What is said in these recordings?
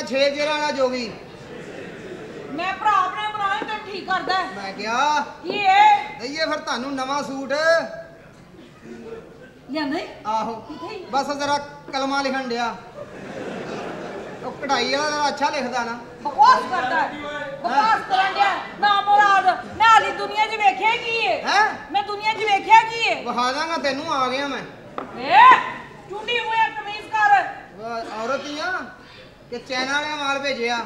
ਆ ਛੇ ਜੇਰਾ ਵਾਲਾ ਜੋਗੀ ਮੈਂ ਭਰਾ ਆਪਣੇ ਬਣਾਏ ਤੇ ਠੀਕ ਕਰਦਾ। ਮੈਂ ਕਿਹਾ ਕੀ ਇਹ? ਦਈਏ ਫਿਰ ਤੁਹਾਨੂੰ ਨਵਾਂ ਸੂਟ। ਲਿਆਂਦਾ ਈ? ਆਹੋ? ਬਸ ਜਰਾ ਕਲਮਾ ਲਿਖਣ ਡਿਆ। ਉਹ ਕਢਾਈ ਵਾਲਾ ਜਰਾ ਅੱਛਾ ਲਿਖਦਾ ਨਾ। ਬਕਵਾਸ ਕਰਦਾ। ਬਕਵਾਸ ਕਰਨ ਡਿਆ ਨਾ ਮੁਰਾਦ ਮੈਂ ਹਾਲੀ ਦੁਨੀਆ 'ਚ ਵੇਖਿਆ ਕੀ ਹੈ ਹੈ? ਮੈਂ ਦੁਨੀਆ 'ਚ ਵੇਖਿਆ ਕੀ ਹੈ ਵਿਖਾ ਦਾਂਗਾ ਤੈਨੂੰ ਆ ਗਿਆ ਮੈਂ। ਏ ਚੁੰਡੀ ਹੋਇਆ ਕਮੀਜ਼ ਕਰ। ਔਰਤ ਹੀ ਆ। ਕਿ ਚੈਨਾ ਵਾਲਿਆਂ ਮਾਲ ਭੇਜਿਆ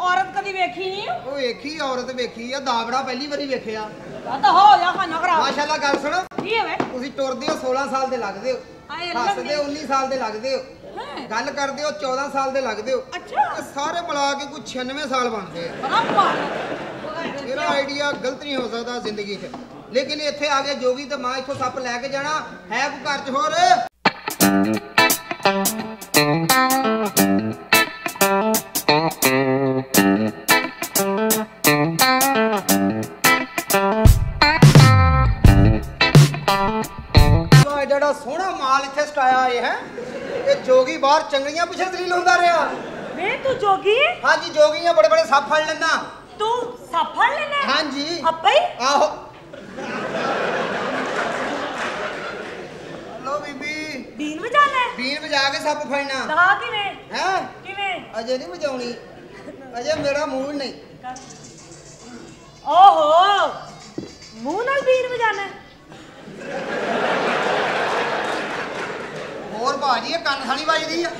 ਔਰਤ ਕਦੀ ਵੇਖੀ ਨਹੀਂ ਉਹ ਵੇਖੀ ਔਰਤ ਵੇਖੀ ਆ ਦਾਬੜਾ ਪਹਿਲੀ ਵਾਰੀ ਵੇਖਿਆ। ਆ ਤਾਂ ਹੋ ਜਾ ਖਾਨਾ ਖਰਾਬ। ਮਾਸ਼ਾਅੱਲਾ ਗੱਲ ਸੁਣ। ਕੀ ਹੈ ਵੇ? ਤੁਸੀਂ ਟੁਰਦੇ ਹੋ 16 ਸਾਲ ਦੇ ਲੱਗਦੇ ਹੋ। ਆਏ ਹੱਸਦੇ 19 ਸਾਲ ਦੇ ਲੱਗਦੇ ਹੋ। ਹੈਂ? ਗੱਲ ਕਰਦੇ ਹੋ 14 ਸਾਲ ਦੇ ਲੱਗਦੇ ਹੋ। ਅੱਛਾ। ਇਹ ਸਾਰੇ ਮਿਲਾ ਕੇ ਕੋਈ 96 ਸਾਲ ਬਣਦੇ ਆ। ਪਾਲ ਮੇਰਾ ਆਈਡੀਆ ਗਲਤ ਨਹੀਂ ਹੋ ਸਕਦਾ ਜ਼ਿੰਦਗੀ 'ਚ। ਲੇਕਿਨ ਇੱਥੇ ਆ ਕੇ ਜੋਗੀ ਤੇ ਮਾਂ ਇੱਥੋਂ ਸੱਪ ਲੈ ਕੇ ਜਾਣਾ ਹੈ ਕੋਈ ਘਰ 'ਚ ਹੋਰ? ਚੰਗੀਆਂ ਪਿੱਛੇ ਦਲੀਲ ਹੁੰਦਾ ਰਿਹਾ। ਵੇ ਤੂੰ ਜੋਗੀ? ਹੈ? ਹਾਂਜੀ ਜੋਗੀਆਂ ਬੜੇ ਬੜੇ ਸੱਪ ਫੜ ਲੈਂਦਾ। ਤੂੰ ਸੱਪ ਫੜ ਲੈਣਾ ਹੈ? ਹਾਂਜੀ। ਅੱਪਾ ਹੀ? ਆਹੋ। ਲੋ ਬੀਬੀ। ਦੀਨ ਵਜਾਣਾ ਹੈ ਬੀਨ ਵਜਾ ਕੇ ਸੱਪ ਫੜਨਾ। ਦਹਾ ਕਿਵੇਂ? ਹੈ? ਕਿਵੇਂ? ਅਜੇ ਨਹੀਂ ਵਜਾਉਣੀ। ਅਜੇ ਮੇਰਾ ਮੂਡ ਨਹੀਂ। ਓਹੋ। ਮੂੰਹ ਨਾਲ ਬੀਨ ਵਜਾਣਾ। ਹੈ? ਹੋਰ ਬਾਜੀ ਇਹ ਕੰਨ ਥਾਣੀ ਵੱਜਦੀ ਆ।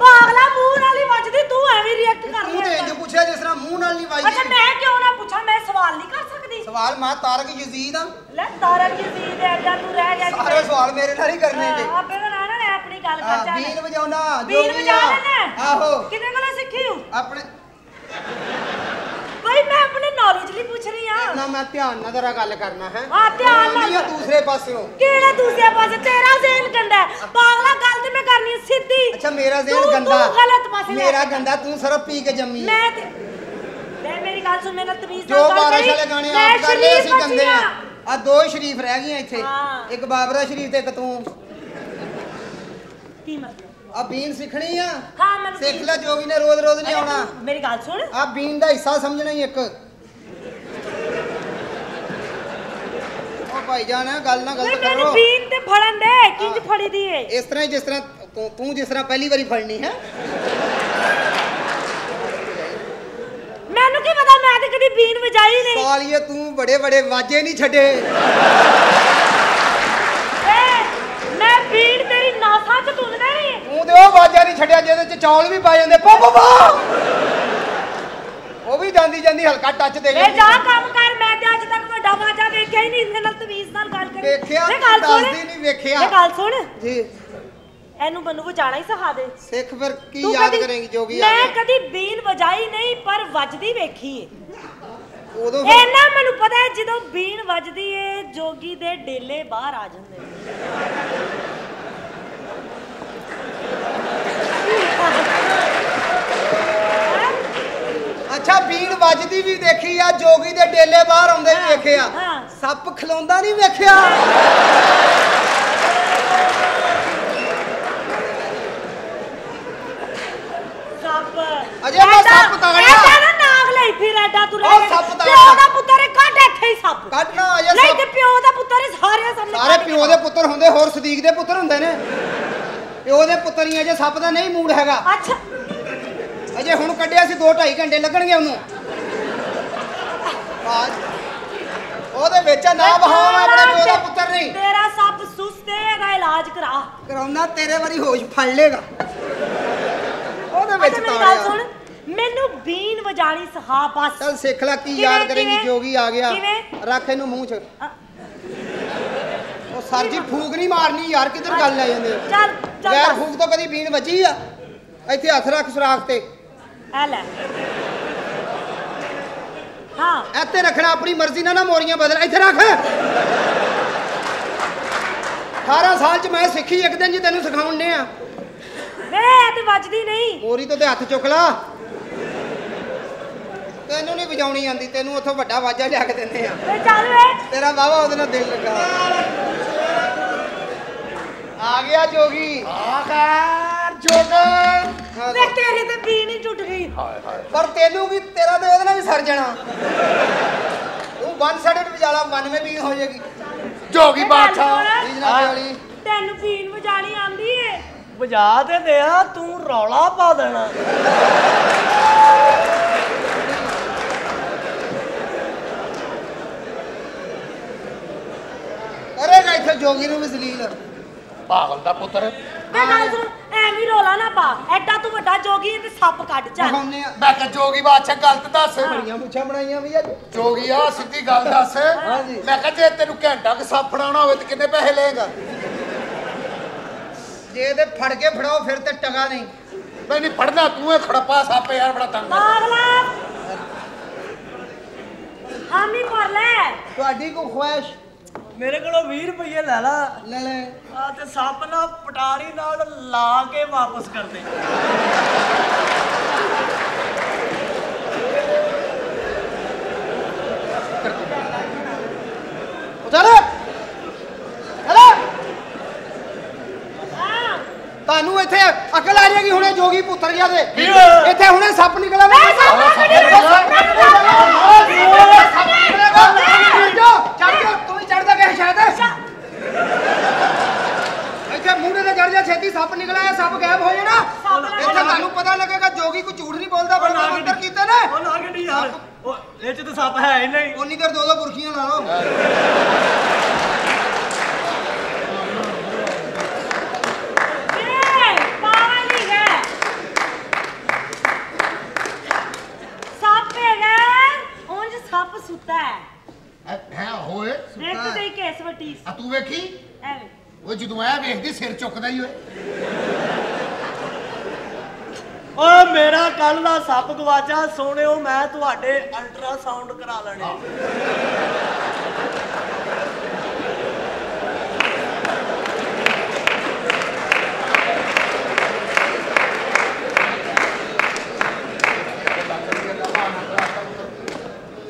ਪਾਗਲਾ ਮੂੰਹ ਨਾਲ ਹੀ ਵੱਜਦੀ ਤੂੰ ਐਵੇਂ ਰਿਐਕਟ ਕਰ ਤੂੰ ਤੇ ਇੰਜ ਪੁੱਛਿਆ ਜਿਸ ਤਰ੍ਹਾਂ ਮੂੰਹ ਨਾਲ ਨਹੀਂ ਅੱਛਾ ਵੱਜਦੀ ਮੈਂ ਕਿਉਂ ਨਾ ਪੁੱਛਾਂ ਮੈਂ ਸਵਾਲ ਨਹੀਂ ਕਰ ਸਕਦੀ। ਸਵਾਲ ਮੈਂ ਤਾਰਕ ਯਜ਼ੀਦ ਆ। ਲੈ ਤਾਰਨ ਯਜ਼ੀਦ ਐਡਾ ਤੂੰ ਰਹਿ ਗਿਆ ਸਾਰੇ ਸਵਾਲ ਮੇਰੇ ਨਾਲ ਹੀ ਕਰਨੇ ਜੇ ਆਪੇ ਤਾਂ ਨਾ ਨਾ ਆਪਣੀ ਗੱਲ ਕਰ ਚੱਲ ਬੀਨ ਵਜਾਉਣਾ ਬੀਨ ਵਜਾ। ਲੈਣਾ। ਆਹੋ। ਕਿਹਦੇ ਕੋਲੋਂ ਸਿੱਖੀ ਹੂੰ? ਆਪਣੇ ਬਈ ਮੈਂ ਆਪਣੇ ਨੌਲੇਜ ਲਈ ਪੁੱਛ ਰਹੀ ਆ ਨਾ ਮੈਂ ਧਿਆਨ ਨਾਲ ਜ਼ਰਾ ਗੱਲ ਕਰਨਾ ਹੈ। ਆ ਧਿਆਨ ਨਾਲ ਦੂਸਰੇ ਪਾਸਿਓਂ। ਕਿਹੜਾ ਦੂਸਰੇ ਪਾਸੇ? ਤੇਰਾ ਜ਼ੇਨ ਗੰਦਾ ਹੈ। ਪਾਗਲਾ ਗੱਲ ਤੇ ਮੈਂ ਕਰਨੀ ਹੈ ਸਿੱਧੀ ਅੱਛਾ ਮੇਰਾ ਜ਼ੇਨ ਗੰਦਾ। ਤੂੰ ਗਲਤ ਪਾਸੇ ਲੈ ਮੇਰਾ ਗੰਦਾ ਤੂੰ ਸਰਫ ਪੀ ਕੇ ਜੰਮੀ। ਮੈਂ ਤੇ ਲੈ ਮੇਰੀ ਗੱਲ ਸੁਣ ਮੇਰੇ ਨਾਲ ਤਮੀਜ਼ ਜੋ ਨਾਲ ਗੱਲ ਬਾਰਿਸ਼। ਵਾਲੇ ਗਾਣੇ ਆਪ ਕਰ ਲਏ ਅਸੀਂ ਗੰਦੇ ਆ। ਆ ਦੋ ਸ਼ਰੀਫ ਰਹਿ ਗਈਆਂ ਇੱਥੇ। ਇੱਕ ਬਾਬਰਾ ਸ਼ਰੀਫ ਤੇ ਇੱਕ ਤੂੰ। ਕੀ ਮਤਲਬ? ਆ ਬੀਨ ਸਿੱਖਣੀ ਆ? ਹਾਂ ਮੈਨੂੰ ਸਿੱਖ ਲੈ ਜੋਗੀ ਨੇ ਰੋਜ਼ ਰੋਜ਼ ਨਹੀਂ ਆਉਣਾ ਮੇਰੀ ਗੱਲ ਸੁਣ। ਆ ਬੀਨ ਦਾ ਹਿੱਸਾ ਸਮਝਣਾ ਹੀ ਇੱਕ। ਭਾਈ ਜਾਨ ਗੱਲ ਨਾ ਗਲਤ ਮੈਨੂੰ ਕਰੋ। ਬੀਨ ਤੇ ਫੜਨ ਦੇ। ਕਿੰਜ ਫੜੀ ਦੀ ਏ? ਇਸ ਤਰ੍ਹਾਂ ਜਿਸ ਤਰ੍ਹਾਂ ਤੂੰ ਤੂੰ ਜਿਸ ਤਰ੍ਹਾਂ ਪਹਿਲੀ ਵਾਰੀ ਫੜਨੀ ਹੈ। ਮੈਨੂੰ ਕੀ ਪਤਾ ਮੈਂ ਤੇ ਕਦੀ ਬੀਨ ਵਜਾਈ ਨਹੀਂ। ਸਾਲੀਏ ਤੂੰ ਬੜੇ ਬੜੇ ਵਾਜੇ ਨਹੀਂ ਛੱਡੇ। ਏ ਮੈਂ ਬੀਨ ਤੇਰੀ ਨਾਸਾਂ 'ਚ ਤੁੰਨਦਾ ਨਹੀਂ ਤੂੰ ਤੇ ਉਹ ਵਾਜਾ ਨਹੀਂ ਛੱਡਿਆ ਜਿਹਦੇ ਚ ਚੌਲ ਵੀ ਪਾ ਜਾਂਦੇ। ਪੋ ਪੋ ਪੋ। ਉਹ ਵੀ ਜਾਂਦੀ ਜਾਂਦੀ ਹਲਕਾ ਟੱਚ ਦੇ ਜਾਂਦੀ ਜਾ ਕੰਮ ਕਰ ਮੈਂ ਤੇ ਅੱਜ ਤੱਕ ਵੱਡਾ ਵਾਜਾ ਵੇਖਿਆ ਹੀ ਨਹੀਂ ਇਹਦੇ ਨਾਲ ਤਮੀਜ਼ ਨਾਲ ਗੱਲ ਕਰੀ। ਵੇਖਿਆ ਦੱਸਦੀ ਨਹੀਂ ਵੇਖਿਆ। ਇਹ ਗੱਲ ਸੁਣ। ਜੀ। ਇਹਨੂੰ ਮੈਨੂੰ ਵਜਾਣਾ ਹੀ ਸਿਖਾ ਦੇ। ਸਿੱਖ ਫਿਰ ਕੀ ਤੂੰ ਯਾਦ ਕਦੀ- ਕਰੇਂਗੀ ਜੋਗੀ ਆ ਮੈਂ? ਕਦੀ ਬੀਨ ਵਜਾਈ ਨਹੀਂ ਪਰ ਵੱਜਦੀ ਵੇਖੀ ਏ। ਉਦੋਂ ਫਿਰ ਇਹਨਾਂ ਮੈਨੂੰ ਪਤਾ ਹੈ ਜਦੋਂ ਬੀਨ ਵੱਜਦੀ ਏ ਜੋਗੀ ਦੇ ਡੇਲੇ ਬਾਹਰ ਆ ਜਾਂਦੇ ਨੇ। ਅੱਛਾ ਬੀਨ ਵੱਜਦੀ ਵੀ ਦੇਖੀ ਆ ਜੋਗੀ ਦੇ ਡੇਲੇ ਬਾਹਰ ਆਉਂਦੇ ਵੀ ਹਾਂ, ਵੇਖੇ ਆ। ਹਾਂ। ਸੱਪ ਖਲੋਂਦਾ ਨਹੀਂ ਵੇਖਿਆ ਸੱਪ ਅਜੇ ਮੈਂ ਸੱਪ ਤਗੜਿਆ। ਐਡਾ ਨਾ ਨਾਗ ਲਈ ਫਿਰ ਐਡਾ ਤੂੰ ਉਹ ਗਿਆ। ਸੱਪ ਤਗੜਿਆ। ਪਿਓ ਦਾ ਪੁੱਤਰ ਏ ਕੱਢ ਇੱਥੇ ਹੀ ਸੱਪ। ਕੱਢਣਾ ਅਜੇ ਨਹੀਂ ਤੇ ਪਿਓ ਦਾ ਪੁੱਤਰ ਏ ਸਾਰੇ ਸਾਹਮਣੇ ਸਾਰੇ ਕੱਢ ਪਿਓ ਦੇ ਪੁੱਤਰ ਹੁੰਦੇ ਹੋਰ ਸਦੀਕ ਦੇ ਪੁੱਤਰ ਹੁੰਦੇ ਨੇ। ਪਿਓ ਦੇ ਪੁੱਤਰ ਹੀ ਅਜੇ ਸੱਪ ਦਾ ਨਹੀਂ ਮੂਡ ਹੈਗਾ। ਅੱਛਾ। ਅਜੇ ਹੁਣ ਕੱਢਿਆ ਸੀ 2 2.5 ਘੰਟੇ ਲੱਗਣਗੇ ਉਹਨੂੰ। ਉਹਦੇ ਵਿੱਚ ਨਾ ਬਹਾਵ ਆਪਣੇ ਪਿਓ ਦਾ ਪੁੱਤਰ ਨਹੀਂ। ਤੇਰਾ ਸੱਪ ਸੁਸਤ ਇਹਦਾ ਇਲਾਜ ਕਰਾ। ਕਰਾਉਣਾ ਤੇਰੇ ਵਾਰੀ ਹੋਸ਼ ਫੜ ਲੇਗਾ ਤਾੜਿਆ। ਸੁਣ ਮੈਨੂੰ ਬੀਨ ਵਜਾਣੀ ਸਿਖਾ ਬਸ। ਚੱਲ ਸਿੱਖ ਲੈ ਕੀ ਯਾਦ ਕਰੇਂਗੀ? ਜੋਗੀ ਆ ਗਿਆ? ਰੱਖ ਇਹਨੂੰ ਮੂੰਹ 'ਚ। ਉਹ ਸਰ ਜੀ ਫੂਕ ਨਹੀਂ ਮਾਰਨੀ ਯਾਰ ਕਿੱਧਰ ਗੱਲ ਲੈ ਜਾਂਦੇ? ਚੱਲ ਚੱਲ ਦੱਸ। ਫੂਕ ਤੋਂ ਕਦੀ ਬੀਨ ਵੱਜੀ ਆ? ਇੱਥੇ ਹੱਥ ਰੱਖ ਸੁਰਾਖ ਤੇ। ਆ ਲੈ। ਹਾਂ। ਇੱਥੇ ਰੱਖਣਾ ਆਪਣੀ ਮਰਜ਼ੀ ਨਾਲ ਨਾ ਮੋਰੀਆਂ ਬਦਲ। ਇੱਥੇ ਰੱਖ। 18 ਸਾਲ ਚ ਮੈਂ ਸਿੱਖੀ ਇੱਕ ਦਿਨ ਜੀ ਤੈਨੂੰ ਸਿਖਾਉਣ ਨੇ ਆ ਵੇ! ਤੇ ਵੱਜਦੀ ਨਹੀਂ। ਮੋਰੀ ਤੋਂ ਤੇ ਹੱਥ ਚੁੱਕ ਲਾ। ਤੈਨੂੰ ਨਹੀਂ ਵਜਾਉਣੀ ਆਂਦੀ ਤੈਨੂੰ ਉੱਥੋਂ ਵੱਡਾ ਵਾਜਾ ਲਿਆ ਕੇ ਦਿੰਦੇ ਆ। ਵੇ ਚੱਲ ਵੇ। ਤੇਰਾ ਵਾਵਾ ਉਹਦੇ ਨਾਲ ਦਿਲ ਲੱਗਾ। ਆ ਗਿਆ ਜੋਗੀ। ਆਖਰ ਜੋਗਰ ਹਾਂ। ਵੇ ਤੇਰੀ ਤੇ ਬੀਨ ਹੀ ਟੁੱਟ ਗਈ। ਹਾਏ ਹਾਏ। ਪਰ ਤੈਨੂੰ ਵੀ ਤੇਰਾ ਤੇ ਉਹਦੇ ਨਾਲ ਵੀ ਸਰ ਜਾਣਾ। ਤੂੰ ਵਨ ਸਾਈਡਡ ਵਜਾਲਾ 92 ਵੀ ਹੋ ਜਾਏਗੀ। ਜੋਗੀ ਜਨਾਬ ਵਾਲੀ? ਤੈਨੂੰ ਬੀਨ ਵਜਾਣੀ ਆਂਦੀ ਏ। ਵਜਾ ਤੇ ਦਿਆ ਤੂੰ ਰੌਲਾ ਪਾ ਦੇਣਾ। ਕਰੇਗਾ ਇੱਥੇ ਜੋਗੀ ਨੂੰ ਵੀ ਜ਼ਲੀਲ ਪਾਗਲ ਦਾ ਪੁੱਤਰ। ਵੇ ਗੱਲ ਸੁਣ ਐਵੇਂ ਹੀ ਰੋਲਾ ਨਾ ਪਾ। ਐਡਾ ਤੂੰ ਵੱਡਾ ਜੋਗੀ ਤੇ ਸੱਪ ਕੱਢ ਆ। ਮੈਂ ਕਿਹਾ ਜੋਗੀ ਬਾਦਸ਼ਾਹ ਗਲਤ ਦੱਸ। ਬੜੀਆਂ ਮੁੱਛਾਂ ਬਣਾਈਆਂ ਵੀ ਅੱਜ। ਜੋਗੀ ਆ ਸਿੱਧੀ ਗੱਲ ਦੱਸ। ਹਾਂਜੀ। ਮੈਂ ਕਿਹਾ ਜੇ ਤੈਨੂੰ ਘੰਟਾ ਕਿ ਸੱਪ ਫੜਾਉਣਾ ਹੋਵੇ ਤੇ ਕਿੰਨੇ ਪੈਸੇ ਲਏਗਾ? ਜੇ ਇਹਦੇ ਫੜ ਕੇ ਫੜਾਓ ਫਿਰ ਤੇ ਟਗਾ ਨਹੀਂ। ਮੈਂ ਨਹੀਂ ਫੜਨਾ ਤੂੰ ਇਹ ਖੜੱਪਾ ਸੱਪ ਯਾਰ ਬੜਾ ਤੰਗ। ਪਾਗਲਾ ਹਾਮੀ ਕਰ ਲੈ। ਤੁਹਾਡੀ ਕੋ ਖੁਆਇਸ਼? ਮੇਰੇ ਕੋਲੋਂ 20 ਰੁਪਏ ਲੈ ਲਾ। ਲੈ ਲੈ। ਆ ਤੇ ਸੱਪ ਨਾਲ ਪਟਾਰੀ ਨਾਲ ਲਾ ਕੇ ਵਾਪਸ ਕਰ ਦੇ। ਉਧਰ ਹਲੇ ਹਾਂ ਤੁਹਾਨੂੰ ਇੱਥੇ ਅਕਲ ਆ ਜਾਏਗੀ ਹੁਣੇ ਜੋਗੀ ਪੁੱਤਰ ਗਿਆ ਦੇ। ਕੀ? ਇੱਥੇ ਹੁਣੇ ਸੱਪ ਨਿਕਲਿਆ ਵੇ। ਚੜ ਜਾ ਤੂੰ ਵੀ। ਚੜਦਾ ਕਿ ਸ਼ਾਇਦ। ਇੱਥੇ ਮੂਹਰੇ ਤੇ ਚੜ ਜਾ ਛੇਤੀ ਸੱਪ ਨਿਕਲਿਆ ਸੱਪ ਗਾਇਬ ਹੋ ਜਾਣਾ। ਇੱਥੇ ਤੁਹਾਨੂੰ ਪਤਾ ਲੱਗੇਗਾ ਜੋਗੀ ਕੋਈ ਝੂਠ ਨਹੀਂ ਬੋਲਦਾ ਬੰਦਾ ਮੰਤਰ ਕੀਤੇ ਨੇ। ਉਹ ਲਾ ਕੇ ਨਹੀਂ ਯਾਰ। ਉਹ ਇਹ ਚ ਤਾਂ ਸੱਪ ਹੈ ਹੀ ਨਹੀਂ। ਉਨੀ ਦੇਰ ਦੋ ਦੋ ਬੁਰਖੀਆਂ ਲਾ ਲਓ ਏ ਪਾਗਲ ਹੀ ਹੈ ਸੱਪ ਹੈਗਾ ਉਂਝ ਸੱਪ ਸੁੱਤਾ ਹੈ ਹੈ ਹੋਏ ਦੇਖ ਤੇ ਸਹੀ ਕੇਸ ਵਟੀ ਆ ਤੂੰ ਵੇਖੀ? ਐਵੇਂ। ਉਹ ਜਦੋਂ ਆਇਆ ਵੇਖਦੀ ਸਿਰ ਚੁੱਕਦਾ ਹੀ ਓਏ। ਓ ਮੇਰਾ ਕੱਲ ਦਾ ਸੱਪ ਗਵਾਚਾ ਸੋਹਣਿਓ ਮੈਂ ਤੁਹਾਡੇ ਅਲਟਰਾਸਾਊਂਡ ਕਰਾ ਲੈਣੇ।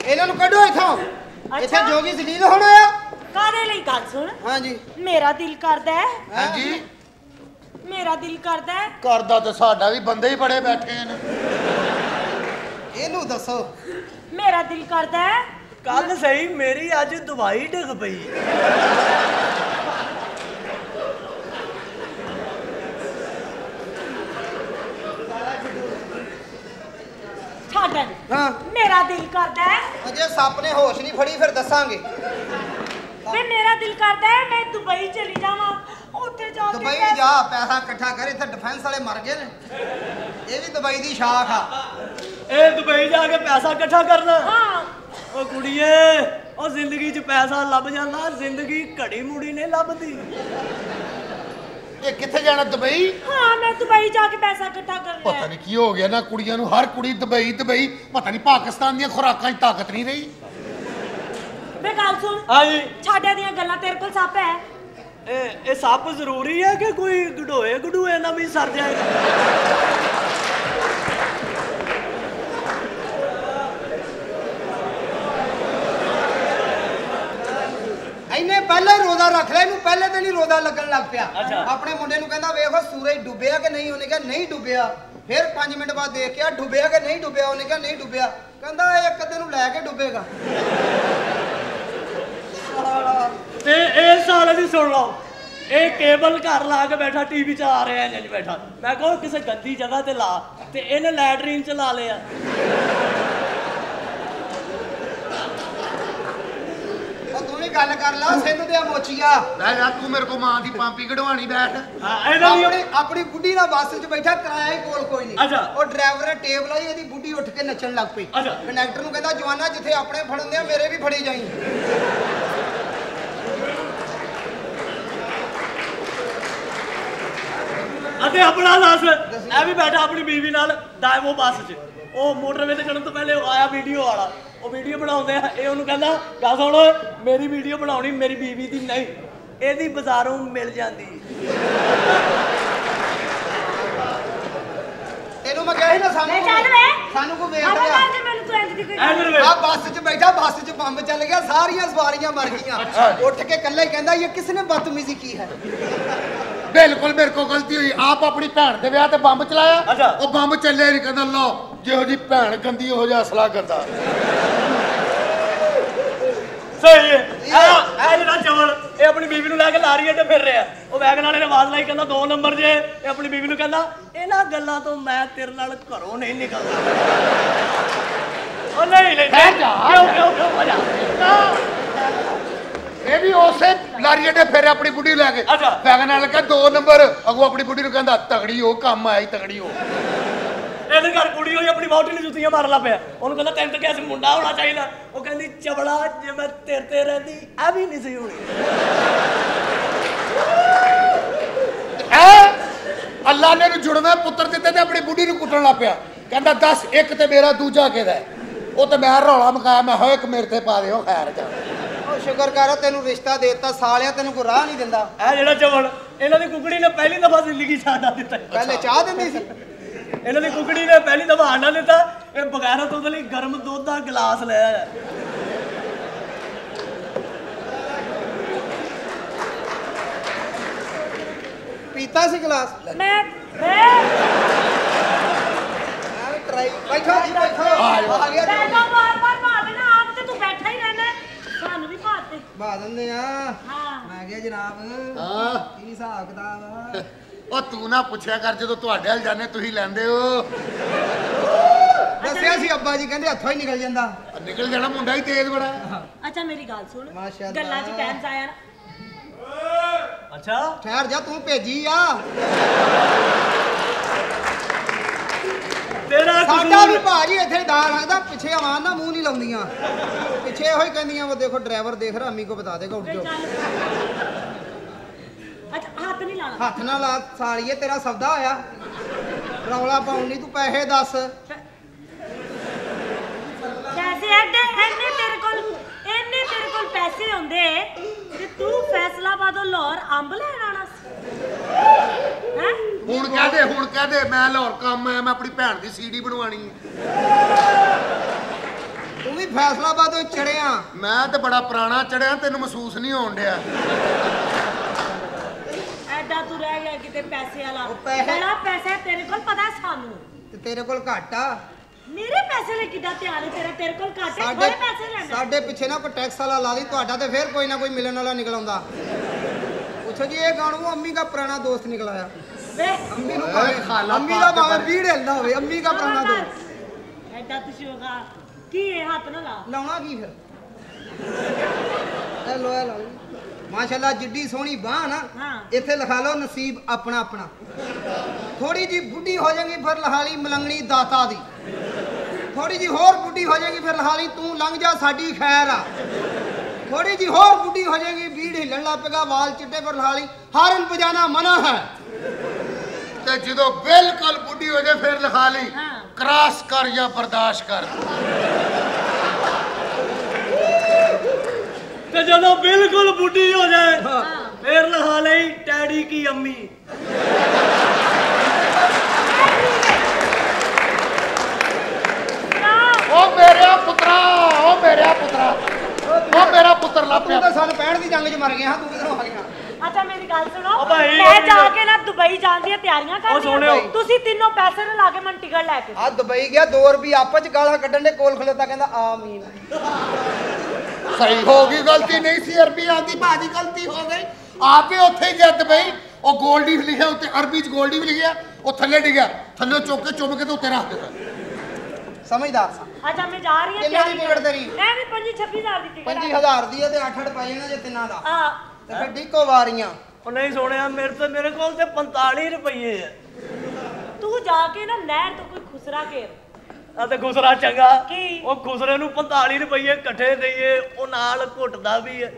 ਇਹਨਾਂ ਨੂੰ ਕੱਢੋ ਇੱਥੋਂ। ਇੱਥੇ। ਜੋਗੀ ਜ਼ਲੀਲ ਹੋਣਾ ਆ ਕਾਦੇ ਲਈ ਗੱਲ ਸੁਣ? ਹਾਂਜੀ। ਮੇਰਾ ਦਿਲ ਕਰਦਾ ਹੈ। ਹਾਂਜੀ। ਮੇਰਾ ਦਿਲ ਕਰਦਾ ਹੈ। ਕਰਦਾ ਤੇ ਸਾਡਾ ਵੀ ਬੰਦੇ ਹੀ ਬੜੇ ਬੈਠੇ ਨੇ ਇਹਨੂੰ ਦੱਸੋ। ਮੇਰਾ ਦਿਲ ਕਰਦਾ ਹੈ। ਕੱਲ ਸਹੀ ਮੇਰੀ ਅੱਜ ਦਵਾਈ ਡਿੱਗ ਪਈ। ਛੱਡ। ਹਾਂ। ਮੇਰਾ ਦਿਲ ਕਰਦਾ ਹੈ। ਅਜੇ ਸੱਪ ਨੇ ਹੋਸ਼ ਨਹੀਂ ਫੜੀ ਫਿਰ ਦੱਸਾਂਗੇ। ਵੇ ਮੇਰਾ ਦਿਲ ਕਰਦਾ ਹੈ ਮੈਂ ਦੁਬਈ ਚਲੀ ਜਾਵਾਂ। ਉੱਥੇ ਜਾ ਕੇ ਦੁਬਈ ਜਾ ਪੈਸਾ ਇਕੱਠਾ ਕਰ ਇੱਥੇ ਡਿਫੈਂਸ ਵਾਲੇ ਮਰ ਗਏ ਨੇ। ਇਹ ਵੀ ਦੁਬਈ ਦੀ ਸ਼ਾਖ ਆ। ਇਹ ਦੁਬਈ ਜਾ ਕੇ ਪੈਸਾ ਇਕੱਠਾ ਕਰਨਾ। ਹਾਂ। ਓ ਕੁੜੀਏ ਉਹ ਜ਼ਿੰਦਗੀ 'ਚ ਪੈਸਾ ਲੱਭ ਜਾਂਦਾ ਜ਼ਿੰਦਗੀ ਘੜੀ ਮੁੜੀ ਨਹੀਂ ਲੱਭਦੀ। ਇਹ ਕਿੱਥੇ ਜਾਣਾ ਦੁਬਈ? ਹਾਂ ਮੈਂ ਦੁਬਈ ਜਾ ਕੇ ਪੈਸਾ ਇਕੱਠਾ ਕਰਨਾ ਪਤਾ ਹੈ ਨਹੀਂ ਕੀ ਹੋ ਗਿਆ ਨਾ ਕੁੜੀਆਂ ਨੂੰ ਹਰ ਕੁੜੀ ਦੁਬਈ ਦੁਬਈ। ਪਤਾ ਨਹੀਂ ਪਾਕਿਸਤਾਨ ਦੀਆਂ ਖੁਰਾਕਾਂ 'ਚ ਤਾਕਤ ਨਹੀਂ ਰਹੀ। ਵੇ ਗੱਲ ਸੁਣ। ਹਾਂਜੀ। ਛਾਡਿਆਂ ਦੀਆਂ ਗੱਲਾਂ ਤੇਰੇ ਕੋਲ ਸੱਪ ਹੈ? ਇਹ ਇਹ ਸੱਪ ਜ਼ਰੂਰੀ ਹੈ ਕਿ ਕੋਈ ਗਡੋਏ ਗਡੂਏ ਨਾਲ ਵੀ ਸਰ ਜਾਏਗਾ ਇਹਨੇ ਪਹਿਲਾਂ ਹੀ ਰੋਜ਼ਾ ਰੱਖ ਲਿਆ ਇਹਨੂੰ ਪਹਿਲੇ ਦਿਨ ਹੀ ਰੋਜ਼ਾ ਲੱਗਣ ਲੱਗ ਪਿਆ। ਆਪਣੇ ਮੁੰਡੇ ਨੂੰ ਕਹਿੰਦਾ ਵੇਖੋ ਸੂਰਜ ਡੁੱਬਿਆ ਕਿ ਨਹੀਂ? ਉਹਨੇ ਕਿਹਾ ਨਹੀਂ ਡੁੱਬਿਆ। ਫਿਰ 5 ਮਿੰਟ ਬਾਅਦ ਦੇਖ ਕੇ ਡੁੱਬਿਆ ਕਿ ਨਹੀਂ ਡੁੱਬਿਆ? ਉਹਨੇ ਕਿਹਾ ਨਹੀਂ ਡੁੱਬਿਆ। ਕਹਿੰਦਾ ਇਹ ਇੱਕ ਦਿਨ ਨੂੰ ਲੈ ਕੇ ਡੁੱਬੇਗਾ। ਤੇ ਇਹ ਸਾਲੇ ਦੀ ਸੁਣ ਲਓ ਇਹ ਕੇਬਲ ਘਰ ਲਾ ਕੇ ਬੈਠਾ ਟੀਵੀ ਚ ਆ ਰਿਹਾ ਇੰਜ ਬੈਠਾ। ਮੈਂ ਕਹਾਂ ਕਿਸੇ ਗੰਦੀ ਜਗ੍ਹਾ ਤੇ ਲਾ ਤੇ ਇਹਨੇ ਲੈਟਰੀਨ ਚ ਲਾ ਲਿਆ ਉਹ ਤੂੰ ਵੀ ਗੱਲ ਕਰ ਲਾ ਸਿੰਧ ਦੇ ਮੋਚੀਆ। ਲੈ ਜਾ ਤੂੰ ਮੇਰੇ ਕੋ ਮਾਂ ਦੀ ਪਾਂਪੀ ਕਢਵਾਣੀ ਬੈਠ। ਹਾਂ ਇਹਦਾ ਵੀ ਆਪਣੀ ਆਪਣੀ ਬੁੱਢੀ ਨਾਲ ਬੱਸ 'ਚ ਬੈਠਾ ਕਿਰਾਇਆ ਹੀ ਕੋਲ ਕੋਈ ਨਹੀਂ। ਅੱਛਾ। ਉਹ ਡਰਾਈਵਰ ਨੇ ਲਾਈ ਇਹਦੀ ਬੁੱਢੀ ਉੱਠ ਕੇ ਨੱਚਣ ਲੱਗ ਪਈ। ਅੱਛਾ। ਕੰਡਕਟਰ ਨੂੰ ਕਹਿੰਦਾ ਜਵਾਨਾ ਜਿੱਥੇ ਆਪਣੇ ਫੜਨ ਆ ਮੇਰੇ ਵੀ ਫੜੀ ਜਾਈ। ਅਤੇ ਆਪਣਾ ਦੱਸ ਇਹ ਵੀ ਬੈਠਾ ਆਪਣੀ ਬੀਵੀ ਨਾਲ ਡਾਇਵੋ ਬੱਸ 'ਚ। ਉਹ ਮੋਟਰਵੇ ਤੇ ਚੜਨ ਤੋਂ ਪਹਿਲੇ ਉਹ ਆਇਆ ਵੀਡੀਓ ਵਾਲਾ। ਉਹ ਵੀਡੀਓ ਬਣਾਉਂਦੇ ਆ ਇਹ ਉਹਨੂੰ ਕਹਿੰਦਾ ਗੱਲ ਸੁਣ ਓਏ ਮੇਰੀ ਵੀਡੀਓ ਬਣਾਉਣੀ ਮੇਰੀ ਬੀਵੀ ਦੀ ਨਹੀਂ ਇਹਦੀ ਬਾਜ਼ਾਰੋਂ ਮਿਲ ਜਾਂਦੀ ਤੈਨੂੰ ਮੈਂ ਕਿਹਾ ਸੀ ਨਾ ਸਾਨੂੰ ਚੱਲ ਵੇ। ਸਾਨੂੰ ਕੋਈ ਵੇਖ ਲਿਆ। ਜੇ ਮੈਨੂੰ ਤੂੰ ਇੰਜ ਦੀ ਕੋਈ ਐਦਰ ਵੇ ਆ ਬੱਸ 'ਚ ਬੈਠਾ ਬੱਸ 'ਚ ਬੰਬ ਚੱਲ ਗਿਆ ਸਾਰੀਆਂ ਸਵਾਰੀਆਂ ਮਰ ਗਈਆਂ। ਉੱਠ ਕੇ ਇਕੱਲਾ ਹੀ ਕਹਿੰਦਾ ਇਹ ਕਿਸਨੇ ਬਦਤਮੀਜ਼ੀ ਕੀ ਹੈ? ਬਿਲਕੁਲ ਮੇਰੇ ਕੋਲ ਗਲਤੀ ਹੋਈ। ਆਪ ਆਪਣੀ ਭੈਣ ਦੇ ਵਿਆਹ ਤੇ ਬੰਬ ਚਲਾਇਆ। ਉਹ ਬੰਬ ਚੱਲੇ ਨਹੀਂ ਕਹਿੰਦਾ ਲਓ ਜਿਹੋ ਜੀ ਭੈਣ ਗੰਦੀ ਉਹੋ ਜਿਹਾ ਅਸਲਾ ਗੰਦਾ ਸਹੀ ਹੈ ਇਹ ਜਿਹੜਾ ਚਵਲ ਇਹ ਆਪਣੀ ਬੀਵੀ ਨੂੰ ਲੈ ਕੇ ਲਾਰੀ ਅੱਡੇ ਫਿਰ ਰਿਹਾ। ਉਹ ਵੈਗਨ ਵਾਲੇ ਨੇ ਆਵਾਜ਼ ਲਾਈ ਕਹਿੰਦਾ ਦੋ ਨੰਬਰ ਜੇ। ਇਹ ਆਪਣੀ ਬੀਵੀ ਨੂੰ ਕਹਿੰਦਾ ਇਹਨਾਂ ਗੱਲਾਂ ਤੋਂ ਮੈਂ ਤੇਰੇ ਨਾਲ ਘਰੋਂ ਨਹੀਂ ਨਿਕਲਦਾ। ਉਹ ਨਹੀਂ ਨਹੀਂ। ਜਾ। ਕਿਉਂ ਕਿਉਂ ਕਿਉਂ ਹੋ। ਜਾ ਇਹ ਵੀ ਉਸੇ ਲਾਰੀ ਅੱਡੇ ਫਿਰ ਆਪਣੀ ਬੁੱਢੀ ਲੈ ਕੇ। ਵੈਗਨ ਨਾਲ ਕਹਿੰਦਾ ਦੋ ਨੰਬਰ। ਅਗੋ ਆਪਣੀ ਬੁੱਢੀ ਨੂੰ ਕਹਿੰਦਾ ਤਗੜੀ ਹੋ ਕੰਮ ਆਈ ਤਗੜੀ ਹੋ। ਇਹਦੇ ਘਰ ਕੁੜੀ ਹੋਈ ਆਪਣੀ ਵਹੁਟੀ ਨੂੰ ਜੁੱਤੀਆਂ ਮਾਰਨ ਲੱਗ ਪਿਆ। ਉਹਨੂੰ ਕਹਿੰਦਾ ਤੈਨੂੰ ਤਾਂ ਕਿਹਾ ਮੁੰਡਾ ਹੋਣਾ ਚਾਹੀਦਾ। ਉਹ ਕਹਿੰਦੀ ਚਵਲਾ ਜੇ ਮੈਂ ਤੇਰੇ ਤੇ ਰਹਿੰਦੀ ਆ ਵੀ ਨਹੀਂ ਸੀ ਹੋਣੀ। ਐ ਅੱਲਾ ਨੇ ਨੂੰ ਜੁੜਵੇਂ ਪੁੱਤਰ ਦਿੱਤੇ ਤੇ ਆਪਣੀ ਬੁੱਢੀ ਨੂੰ ਕੁੱਟਣ ਲੱਗ ਪਿਆ। ਕਹਿੰਦਾ ਦੱਸ ਇੱਕ ਤੇ ਮੇਰਾ ਦੂਜਾ ਕਿਹਦਾ ਹੈ? ਉਹ ਤੇ ਮੈਂ ਰੌਲਾ ਮਕਾਇਆ ਮੈਂ ਹੋਏ ਇੱਕ ਮੇਰੇ ਤੇ ਪਾ ਦਿਓ ਖੈਰ ਜਾ ਸ਼ੁਕਰ ਕਰ ਤੈਨੂੰ ਰਿਸ਼ਤਾ ਦੇ ਦਿੱਤਾ ਸਾਲਿਆ ਤੈਨੂੰ ਕੋਈ ਰਾਹ ਨਹੀਂ ਦਿੰਦਾ। ਇਹ ਜਿਹੜਾ ਚਵਲ ਇਹਨਾਂ ਦੀ ਕੁਕੜੀ ਨੇ ਪਹਿਲੀ ਦਫਾ ਜ਼ਿੰਦਗੀ ਆਂਡਾ ਦਿੱਤਾ। ਪਹਿਲੇ ਚਾਹ ਦਿੰਦੀ ਸੀ? ਇਹਨਾਂ ਦੀ ਕੁਕੜੀ ਨੇ ਪਹਿਲੀ ਦਫਾ ਆਂਡਾ ਦਿੱਤਾ ਇਹ ਬਗੈਰ ਦੁੱਧ ਲਈ ਗਰਮ ਦੁੱਧ ਦਾ ਗਲਾਸ ਲੈ ਆਇਆ। ਪੀਤਾ ਸੀ ਗਲਾਸ? ਮੈਂ ਮੈਂ। ਟਰਾਈ ਬੈਠੋ ਜੀ ਬੈਠੋ। ਆ ਗਿਆ ਜੀ। ਬੈਠਾ ਬਾਰ ਬਾਰ ਪਾ ਦੇਣਾ ਆਪ ਤੇ ਤੂੰ ਬੈਠਾ ਹੀ ਰਹਿਣਾ ਸਾਨੂੰ ਵੀ ਪਾ ਦੇ ਬਾ ਦਿੰਦੇ ਆ। ਹਾਂ। ਮੈਂ ਕਿਹਾ ਜਨਾਬ ਹਾਂ। ਕੀ ਹਿਸਾਬ ਕਿਤਾਬ ਆ? ਉਹ ਤੂੰ ਨਾ ਪੁੱਛਿਆ ਕਰ ਜਦੋਂ ਤੁਹਾਡੇ ਹਲ ਜਾਣੇ ਤੁਸੀਂ ਲੈਂਦੇ ਹੋ। ਦੱਸਿਆ ਸੀ ਅੱਬਾ ਜੀ ਕਹਿੰਦੇ ਹੱਥੋਂ ਹੀ ਨਿਕਲ ਜਾਂਦਾ। ਨਿਕਲ ਜਾਣਾ ਮੁੰਡਾ ਹੀ ਤੇਜ਼ ਬੜਾ। ਅੱਛਾ ਮੇਰੀ ਗੱਲ ਸੁਣ। ਮਾਸ਼ਾਅੱਲਾ। ਗੱਲਾਂ 'ਚ ਟਾਈਮ ਆਇਆ ਨਾ। ਅੱਛਾ। ਠਹਿਰ ਜਾ ਤੂੰ ਭੇਜੀ ਆ। ਤੇਰਾ ਸਾਡਾ ਵੀ ਭਾਜੀ ਇੱਥੇ ਦਾ ਲੱਗਦਾ ਪਿੱਛੇ ਆਵਾਜ਼ ਨਾ ਮੂੰਹ ਨਹੀਂ ਲਾਉਂਦੀਆਂ। ਪਿੱਛੇ ਇਹੋ ਹੀ ਕਹਿੰਦੀਆਂ ਉਹ ਦੇਖੋ ਡਰਾਈਵਰ ਦੇਖ ਰਿਹਾ ਅੰਮੀ ਕੋ ਬਤਾ ਦੇਗਾ ਉੱਠ ਜਾਓ। ਅੱਛਾ ਹੱਥ ਨਹੀਂ ਲਾਣਾ ਹੱਥ ਨਾਲ ਲਾ ਸਾਲੀਏ ਤੇਰਾ ਸੌਦਾ ਹੋਇਆ। ਰੌਲਾ ਪਾਉਣ ਨਹੀਂ ਤੂੰ ਪੈਸੇ ਦੱਸ। ਪੈਸੇ ਐਡੇ ਐਨੇ ਤੇਰੇ ਕੋਲ ਐਨੇ ਤੇਰੇ ਕੋਲ ਪੈਸੇ ਹੁੰਦੇ ਤੇ ਤੂੰ ਫੈਸਲਾਬਾਦੋਂ ਲਾਹੌਰ ਅੰਬ ਲੈਣ ਹੁਣ ਕਹਦੇ ਹੁਣ ਕਹਦੇ ਮੈਂ ਲਾਹੌਰ ਕੰਮ ਆਇਆ ਮੈਂ ਆਪਣੀ ਭੈਣ ਦੀ ਸੀਡੀ ਬਣਵਾਣੀ ਹੈ। ਤੂੰ ਵੀ ਫੈਸਲਾਬਾਦੋਂ ਚੜਿਆ ਮੈਂ ਤੇ ਬੜਾ ਪੁਰਾਣਾ ਚੜਿਆ ਤੈਨੂੰ ਮਹਿਸੂਸ ਨਹੀਂ ਹੋਣ ਡਿਆ। ਐਡਾ ਤੂੰ ਰਹਿ ਗਿਆ ਕਿਤੇ ਪੈਸੇ ਵਾਲਾ। ਬੜਾ ਪੈਸਾ ਤੇਰੇ ਕੋਲ ਪਤਾ ਸਾਨੂੰ? ਤੇ ਤੇਰੇ ਕੋਲ ਘੱਟ ਆ। ਮੇਰੇ ਪੈਸੇ ਲਈ ਕਿੱਦਾਂ ਤਿਆਰ ਹੈ ਤੇਰਾ? ਤੇਰੇ ਕੋਲ ਘੱਟ ਹੈ ਥੋੜੇ ਪੈਸੇ ਲੈਣੇ। ਸਾਡੇ ਪਿੱਛੇ ਨਾ ਕੋਈ ਟੈਕਸ ਵਾਲਾ ਲਾ ਲਈ ਤੁਹਾਡਾ ਤੇ ਫੇਰ ਕੋਈ ਨਾ ਕੋਈ ਮਿਲਣ ਵਾਲਾ ਨਿਕਲ ਆਉਂਦਾ। ਪੁੱਛੋ ਜੀ ਇਹ ਗਾਣੂ ਅੰਮੀ ਦਾ ਪੁਰਾਣਾ ਦੋਸਤ ਨਿਕਲ ਆਇਆ। ਵੇ ਅੰਮੀ ਨੂੰ ਦਾ ਕੇ ਭਾਵੇਂ ਪਰ- ਵੀੜ ਹਿਲਦਾ ਹੋਵੇ ਅੰਮੀ ਦਾ ਪੁਰਾਣਾ ਦੋਸਤ। ਐਡਾ ਤੂੰ ਸ਼ੋਗਾ ਕੀ ਇਹ ਹੱਥ ਨਾ ਲਾ। ਲਾਉਣਾ ਕੀ ਫਿਰ? ਇਹ ਲੋਇਆ ਲਾ ਲਈ ਮਾਸ਼ਾਅੱਲਾ ਜਿੱਡੀ ਸੋਹਣੀ ਬਾਹ ਨਾ। ਇੱਥੇ ਲਿਖਾ ਲਓ ਨਸੀਬ ਆਪਣਾ ਆਪਣਾ। ਥੋੜੀ ਜੀ ਬੁੱਢੀ ਹੋ ਜਾਏਗੀ ਫਿਰ ਲਹਾ ਲਈ ਮਲੰਗਣੀ ਦਾਤਾ ਦੀ। ਥੋੜੀ ਜੀ ਹੋਰ ਬੁੱਢੀ ਹੋ ਜਾਏਗੀ ਫਿਰ ਲਹਾ ਲਈ ਤੂੰ ਲੰਘ ਜਾ ਸਾਡੀ ਖੈਰ ਆ। ਥੋੜੀ ਜੀ ਹੋਰ ਬੁੱਢੀ ਹੋ ਜਾਏਗੀ ਬੀੜ ਹਿੱਲਣ ਲੱਗ ਪਏਗਾ ਵਾਲ ਚਿੱਟੇ ਫਿਰ ਲਹਾ ਲਈ। ਹਾਰਨ ਬਜਾਣਾ ਮਨਾ ਹੈ। ਤੇ ਜਦੋਂ ਬਿਲਕੁਲ ਬੁੱਢੀ ਹੋ ਜਾਏ ਫਿਰ ਲਿਖਾ ਲਈ। ਕਰਾਸ ਕਰ ਜਾਂ ਬਰਦਾਸ਼ਤ ਕਰ। ਤੇ ਜਦੋਂ ਬਿਲਕੁਲ ਬੁੱਢੀ ਹੋ ਜਾਏ ਫੇਰ ਲਹਾ ਲਈ ਟੈਡੀ ਕੀ ਅੰਮੀ? ਉਹ ਮੇਰਿਆ ਪੁੱਤਰਾ ਉਹ ਮੇਰਿਆ ਪੁੱਤਰਾ ਉਹ ਮੇਰਾ ਪੁੱਤਰ ਤੂੰ ਲੱਭਿਆ ਤਾਂ ਸਾਨੂੰ ਪੈਣ ਦੀ ਜੰਗ 'ਚ ਮਰ ਗਿਆ ਤੂੰ ਕਿਧਰੋਂ ਆ ਗਿਆ? ਅੱਛਾ ਮੇਰੀ ਗੱਲ ਸੁਣੋ। ਮੈਂ ਜਾ ਕੇ ਦੁਬਈ ਜਾਣ ਦੀਆਂ ਤਿਆਰੀਆਂ ਕਰ ਉਹ ਸੁਣਿਓ। ਤੁਸੀਂ ਤਿੰਨੋਂ ਪੈਸੇ ਨਾ ਲਾ ਕੇ ਮਨ ਟਿਕਟ ਲੈ ਕੇ ਆ ਦੁਬਈ ਗਿਆ 2 ਰੁਪਏ ਆਪਸ 'ਚ ਗਾਲਾਂ ਕੱਢਣ ਦੇ ਕੋਲ ਖਲੋਤਾ ਕਹਿੰਦਾ ਆਮੀਨ। ਸਹੀ ਹੋ ਗਈ ਗਲਤੀ ਨਹੀਂ ਸੀ ਅਰਬੀ ਆਂਦੀ ਬਾਜੀ ਗਲਤੀ ਹੋ ਗਈ। ਆਪੇ ਉੱਥੇ ਹੀ ਜੱਦ ਬਈ ਉਹ ਗੋਲਡੀ ਲਿਖਿਆ ਉੱਤੇ ਅਰਬੀ ਚ ਗੋਲਡੀ ਵੀ ਲਿਖਿਆ। ਉਹ ਥੱਲੇ ਡਿੱਗਿਆ। ਥੱਲੇ ਚੁੱਕ ਕੇ ਚੁੰਮ ਕੇ ਤੇ ਉੱਤੇ ਰੱਖ ਦਿੱਤਾ। ਸਮਝਦਾਰ ਸਾਂ। ਅੱਛਾ ਮੈਂ ਜਾ ਰਹੀ ਹਾਂ ਕਿੰਨੇ ਦੀ ਟਿਕਟ ਤੇਰੀ? ਮੈਂ ਵੀ 25 26000 ਦੀ ਟਿਕਟ 25000 ਦੀ ਹੈ ਤੇ 8-8 ਪੈ ਜਾਣਾ ਜੇ ਤਿੰਨਾਂ ਦਾ। ਆ ਤੇ ਫਿਰ ਡਿੱਕੋ ਵਾਰੀਆਂ। ਉਹ ਨਹੀਂ ਸੋਹਣਿਆ ਮੇਰੇ ਤੇ ਮੇਰੇ ਕੋਲ ਤੇ 45 ਰੁਪਏ ਆ। ਤੂੰ ਜਾ ਕੇ ਨਾ ਨਹਿਰ ਤੋਂ ਕੋਈ ਖੁਸਰਾ ਘੇਰ। ਆ ਤੇ ਖੁਸਰਾ ਚੰਗਾ। ਕੀ? ਉਹ ਖੁਸਰੇ ਨੂੰ 45 ਰੁਪਏ ਇਕੱਠੇ ਦਈਏ ਉਹ ਨਾਲ ਘੁੱਟਦਾ ਵੀ ਹੈ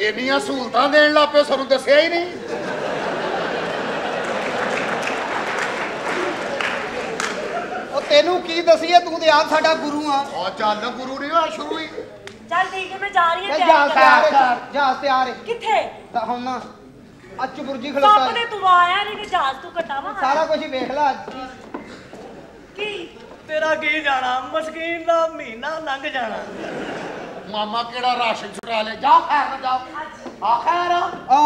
ਇੰਨੀਆਂ ਸਹੂਲਤਾਂ ਦੇਣ ਲੱਗ ਪਏ ਸਾਨੂੰ ਦੱਸਿਆ ਹੀ ਨਹੀਂ। ਉਹ ਤੈਨੂੰ ਕੀ ਦਸੀਏ ਤੂੰ ਤੇ ਆਪ ਸਾਡਾ ਗੁਰੂ ਆ। ਆ ਚੱਲ ਗੁਰੂ ਨਹੀਂ ਆ ਸ਼ੁਰੂ ਹੀ। ਚੱਲ ਠੀਕ ਹੈ ਮੈਂ ਜਾ ਰਹੀ ਹਾਂ ਤਿਆਰੀ ਹੈ ਜਹਾਜ਼ ਤਿਆਰ ਹੈ। ਕਿੱਥੇ? ਤਾਂ ਹੁਣ ਨਾ ਅੱਚ ਬੁਰਜੀ ਖਲੋਤਾ ਸੱਪ। ਨੇ ਤੂੰ ਆਇਆ ਨਹੀਂ ਕਿ ਜਹਾਜ਼ ਤੂੰ ਕਟਾਵਾ ਸਾਰਾ ਕੁਝ ਵੇਖ ਲੈ ਅੱਜ। ਕੀ? ਤੇਰਾ ਕੀ ਜਾਣਾ? ਮਸਕੀਨ ਦਾ ਮਹੀਨਾ ਲੰਘ ਜਾਣਾ। ਮਾਮਾ ਕਿਹੜਾ ਰਾਸ਼ਨ ਛੁਡਾ ਲੈ? ਜਾਓ ਖੈਰ ਨਾ ਜਾਓ ਆ ਖੈਰ। ਆ